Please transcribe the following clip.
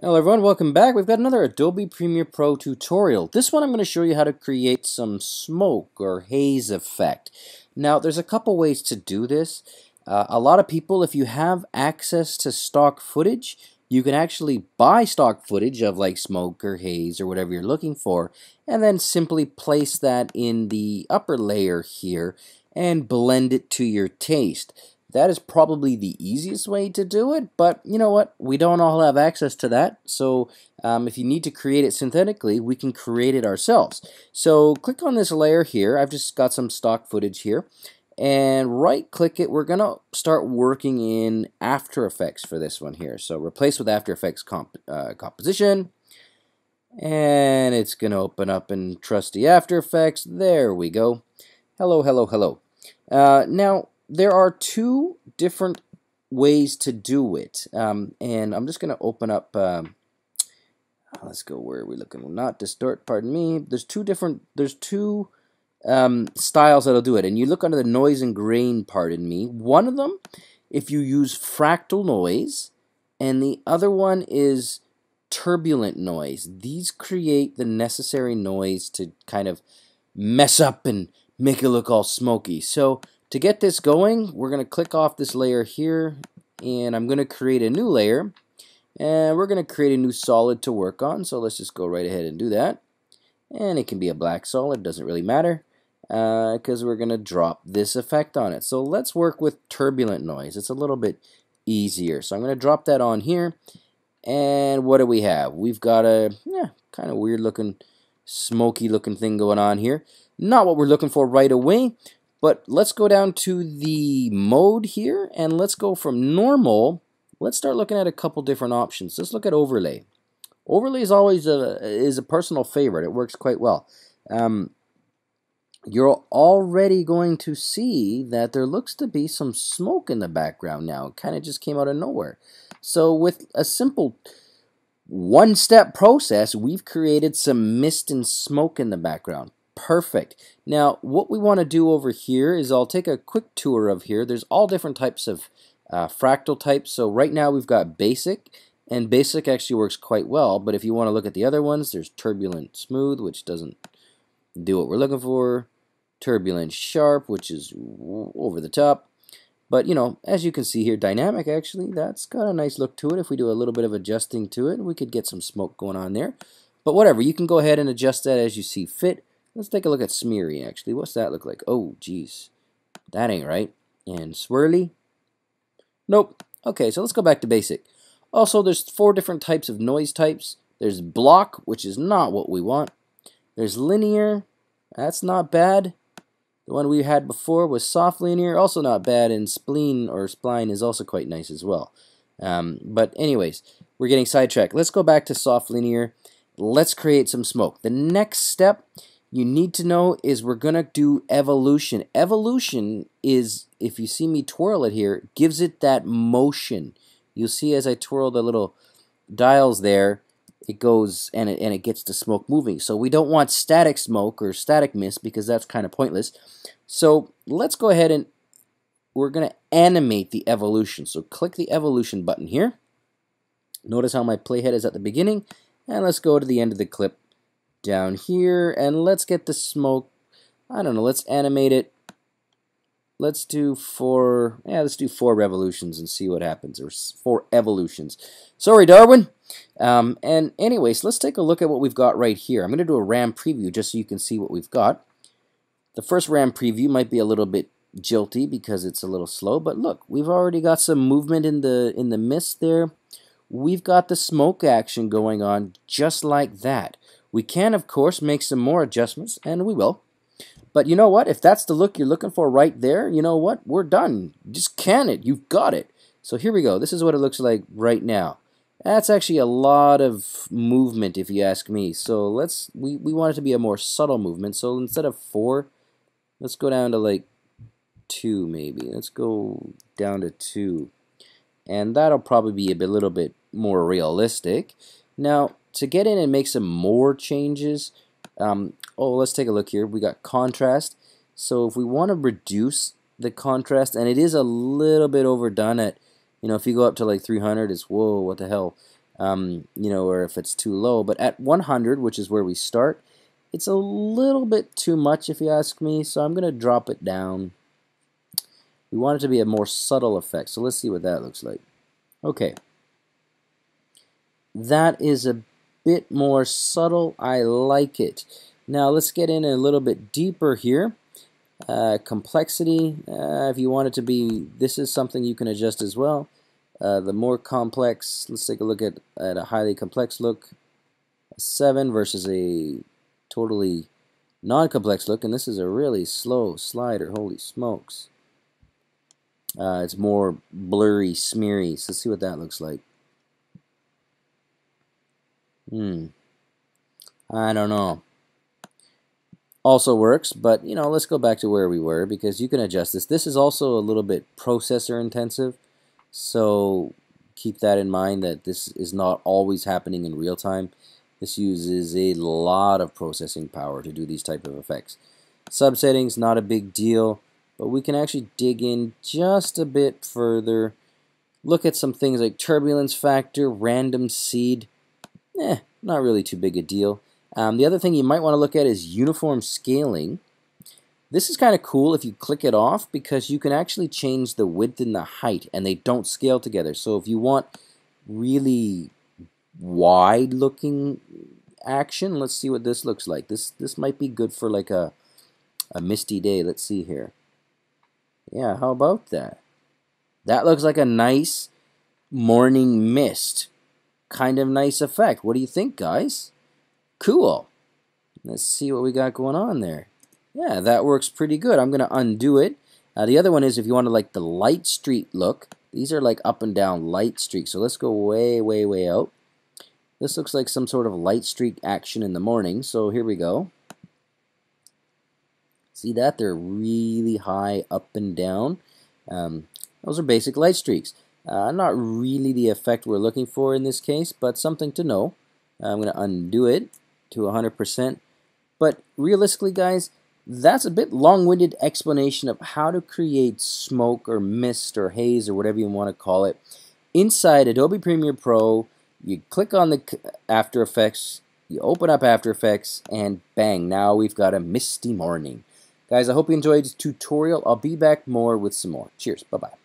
Hello everyone, welcome back. We've got another Adobe Premiere Pro tutorial. This one I'm going to show you how to create some smoke or haze effect. Now there's a couple ways to do this. Uh, a lot of people, if you have access to stock footage, you can actually buy stock footage of like smoke or haze or whatever you're looking for and then simply place that in the upper layer here and blend it to your taste. That is probably the easiest way to do it, but you know what? We don't all have access to that, so um, if you need to create it synthetically, we can create it ourselves. So click on this layer here. I've just got some stock footage here, and right click it. We're going to start working in After Effects for this one here. So replace with After Effects comp uh, composition, and it's going to open up in trusty After Effects. There we go. Hello, hello, hello. Uh, now, there are two different ways to do it. Um, and I'm just going to open up, um, let's go, where are we looking? Not distort, pardon me. There's two different, there's two um, styles that'll do it. And you look under the noise and grain, pardon me. One of them, if you use fractal noise, and the other one is turbulent noise. These create the necessary noise to kind of mess up and make it look all smoky. So to get this going, we're going to click off this layer here, and I'm going to create a new layer, and we're going to create a new solid to work on, so let's just go right ahead and do that. And it can be a black solid, doesn't really matter, because uh, we're going to drop this effect on it. So let's work with turbulent noise. It's a little bit easier. So I'm going to drop that on here, and what do we have? We've got a yeah, kind of weird looking, smoky looking thing going on here. Not what we're looking for right away, but let's go down to the mode here and let's go from normal. Let's start looking at a couple different options. Let's look at overlay. Overlay is always a, is a personal favorite. It works quite well. Um, you're already going to see that there looks to be some smoke in the background now. It kind of just came out of nowhere. So with a simple one-step process, we've created some mist and smoke in the background. Perfect. Now, what we want to do over here is I'll take a quick tour of here. There's all different types of uh, fractal types. So right now we've got basic, and basic actually works quite well. But if you want to look at the other ones, there's turbulent smooth, which doesn't do what we're looking for. Turbulent sharp, which is over the top. But, you know, as you can see here, dynamic actually, that's got a nice look to it. If we do a little bit of adjusting to it, we could get some smoke going on there. But whatever, you can go ahead and adjust that as you see fit. Let's take a look at smeary, actually. What's that look like? Oh, geez. That ain't right. And swirly? Nope. Okay, so let's go back to basic. Also, there's four different types of noise types. There's block, which is not what we want. There's linear. That's not bad. The one we had before was soft linear, also not bad, and spleen or spline is also quite nice as well. Um, but anyways, we're getting sidetracked. Let's go back to soft linear. Let's create some smoke. The next step you need to know is we're going to do evolution. Evolution is, if you see me twirl it here, gives it that motion. You'll see as I twirl the little dials there, it goes and it, and it gets the smoke moving. So we don't want static smoke or static mist because that's kind of pointless. So let's go ahead and we're going to animate the evolution. So click the evolution button here. Notice how my playhead is at the beginning. And let's go to the end of the clip down here and let's get the smoke I don't know let's animate it. Let's do four yeah let's do four revolutions and see what happens or four evolutions. Sorry Darwin. Um, and anyways let's take a look at what we've got right here. I'm gonna do a RAM preview just so you can see what we've got. The first RAM preview might be a little bit jilty because it's a little slow but look we've already got some movement in the in the mist there. We've got the smoke action going on just like that we can, of course, make some more adjustments, and we will. But you know what? If that's the look you're looking for right there, you know what? We're done. Just can it. You've got it. So here we go. This is what it looks like right now. That's actually a lot of movement if you ask me. So let's we, we want it to be a more subtle movement. So instead of four, let's go down to like two maybe. Let's go down to two. And that'll probably be a bit, little bit more realistic. Now, to get in and make some more changes, um, oh, let's take a look here. We got contrast. So if we want to reduce the contrast, and it is a little bit overdone at, you know, if you go up to like 300, it's, whoa, what the hell. um, you know, or if it's too low. But at 100, which is where we start, it's a little bit too much if you ask me, so I'm going to drop it down. We want it to be a more subtle effect, so let's see what that looks like. Okay. That is a bit more subtle. I like it. Now let's get in a little bit deeper here. Uh, complexity, uh, if you want it to be, this is something you can adjust as well. Uh, the more complex, let's take a look at, at a highly complex look. A 7 versus a totally non-complex look, and this is a really slow slider, holy smokes. Uh, it's more blurry, smeary, so let's see what that looks like. Hmm. I don't know also works, but you know, let's go back to where we were because you can adjust this. This is also a little bit processor intensive, so keep that in mind that this is not always happening in real time. This uses a lot of processing power to do these type of effects. Subsettings, not a big deal, but we can actually dig in just a bit further. Look at some things like turbulence factor, random seed. Eh, not really too big a deal. Um, the other thing you might want to look at is uniform scaling. This is kind of cool if you click it off because you can actually change the width and the height and they don't scale together. So if you want really wide looking action, let's see what this looks like. This this might be good for like a, a misty day. Let's see here. Yeah, how about that? That looks like a nice morning mist. Kind of nice effect. What do you think, guys? Cool. Let's see what we got going on there. Yeah, that works pretty good. I'm going to undo it. Uh, the other one is if you want to like the light streak look. These are like up and down light streaks. So let's go way, way, way out. This looks like some sort of light streak action in the morning. So here we go. See that? They're really high up and down. Um, those are basic light streaks. Uh, not really the effect we're looking for in this case, but something to know. I'm going to undo it to 100%. But realistically, guys, that's a bit long-winded explanation of how to create smoke or mist or haze or whatever you want to call it. Inside Adobe Premiere Pro, you click on the After Effects, you open up After Effects, and bang, now we've got a misty morning. Guys, I hope you enjoyed this tutorial. I'll be back more with some more. Cheers. Bye-bye.